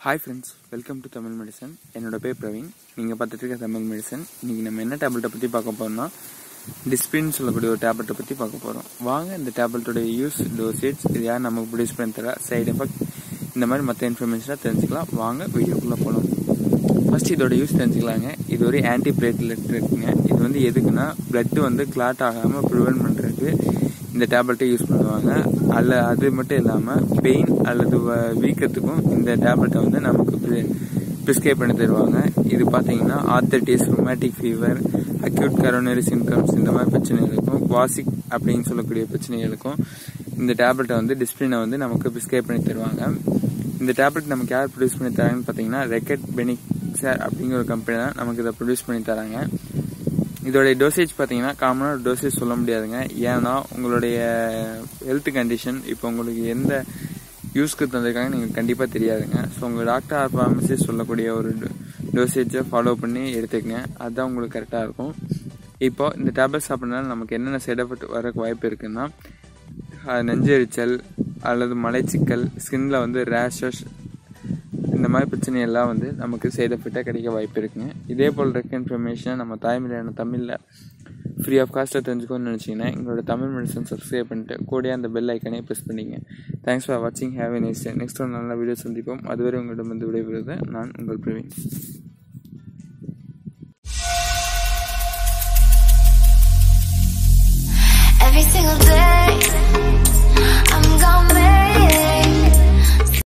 Hi friends welcome to Tamil medicine என்னோட பேர் பிரவீன். நீங்கள் பார்த்துட்டு இருக்க தமிழ் மெடிசன் இன்றைக்கி நம்ம என்ன டேப்லெட்டை பற்றி பார்க்க போகிறோம்னா டிஸ்பின் சொல்லக்கூடிய ஒரு டேப்லெட்டை பற்றி பார்க்க போகிறோம் வாங்க இந்த டேப்லெட்டோட யூஸ் டோசேஜ் இது யார் நமக்கு ப்ரொடியூஸ் பண்ணி தர சைடு எஃபெக்ட் இந்த மாதிரி மற்ற இன்ஃபர்மேஷனாக தெரிஞ்சுக்கலாம். வாங்க வீடியோக்குள்ளே போகலாம் ஃபஸ்ட் இதோட யூஸ் தெரிஞ்சுக்கலாங்க. இது ஒரு ஆன்டி பிளேட்லெட் இருக்குங்க இது வந்து எதுக்குன்னா பிளட்டு வந்து கிளாட் ஆகாமல் ப்ரிவென்ட் பண்ணுறதுக்கு இந்த டேப்லெட்டை யூஸ் பண்ணுவாங்க. அல்ல அது மட்டும் இல்லாமல் பெயின் அல்லது வ- வீக்கத்துக்கும் இந்த டேப்லெட்டை வந்து நமக்கு ப்ரிஸ்கிரைப் பண்ணி தருவாங்க. இது பார்த்தீங்கன்னா arthritis rheumatic fever acute coronary symptoms இந்த மாதிரி பிரச்சனைகளுக்கும் வாசிக் அப்படின்னு சொல்லக்கூடிய பிரச்சனைகளுக்கும் இந்த டேப்லெட்டை வந்து டிஸ்பிளினை வந்து நமக்கு ப்ரிஸ்கிரைப் பண்ணி தருவாங்க. இந்த டேப்லெட் நமக்கு யார் ப்ரொடியூஸ் பண்ணி தராங்கன்னு பார்த்தீங்கன்னா ரெக்கட் பெனிக்ஸர் அப்படிங்கிற ஒரு கம்பெனி தான் நமக்கு இதை ப்ரொடியூஸ் பண்ணி தராங்க. இதோடைய டோசேஜ் பார்த்தீங்கன்னா காமனாக டோசேஜ் சொல்ல முடியாதுங்க. ஏன்னா உங்களுடைய ஹெல்த் கண்டிஷன் இப்போ உங்களுக்கு எந்த யூஸ்க்கு தந்திருக்காங்க நீங்கள் கண்டிப்பாக தெரியாதுங்க. ஸோ உங்கள் டாக்டர் ஆர் ஃபார்மசிஸ்ட் சொல்லக்கூடிய ஒரு டோசேஜை ஃபாலோ பண்ணி எடுத்துக்கங்க. அதுதான் உங்களுக்கு கரெக்டாக இருக்கும். இப்போ இந்த டேப்லெட் சாப்பிட்றதுனால நமக்கு என்னென்ன சைட் எஃபெக்ட் வரக்கு வாய்ப்பு இருக்குன்னா நெஞ்செரிச்சல் அல்லது மலைச்சிக்கல் ஸ்கின்ல வந்து ரேஷஸ் இந்த மாதிரி பிரச்சனை எல்லாம் வந்து நமக்கு சைடு கிடைக்க வாய்ப்பு இருக்குங்க. இதே போல் இருக்க இன்ஃபர்மேஷனை நம்ம தாய்மொழியான தமிழில் ஃப்ரீ ஆஃப் காஸ்ட்டில் தெரிஞ்சுக்கணும்னு நினச்சிங்கன்னா எங்களோட தமிழ் மெடிசன் சப்ஸ்கிரைப் பண்ணிட்டு கூடயே அந்த பெல் ஐக்கனே ப்ரெஸ் பண்ணிங்க. தேங்க்ஸ் ஃபார் வாட்சிங் ஹேவ் எ நெக்ஸ்ட் நெக்ஸ்ட் ஒரு நல்ல வீடியோ சந்திப்போம். அதுவரை உங்களிடம் வந்து விடைபெறுவது நான் உங்கள் பிரவீன்.